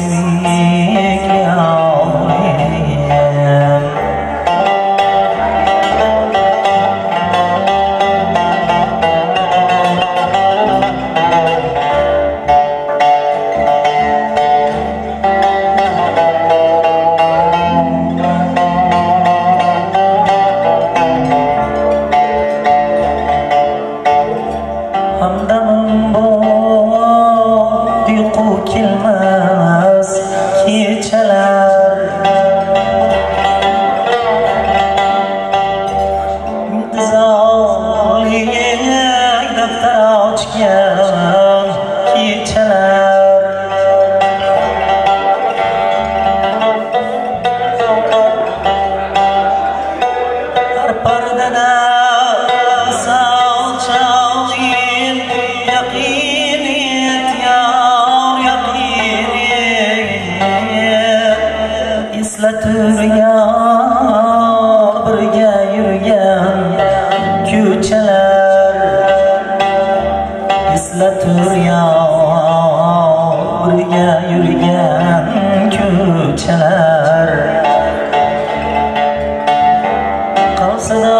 sitting yurgan birga yurgan ko'chalar. Eslaturgan birga yurgan ko'chalar. Qalsida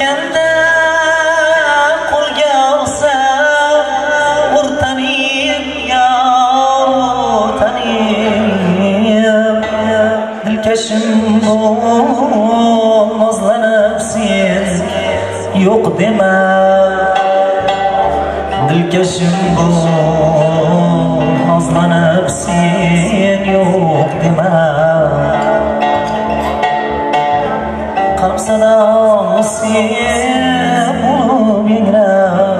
o'tganda qo'lga olsa o'rtanib yotanib dilkashim nozlanib siz yo'q dema. Dilkashim bo'l سلام سيئ قلوبنا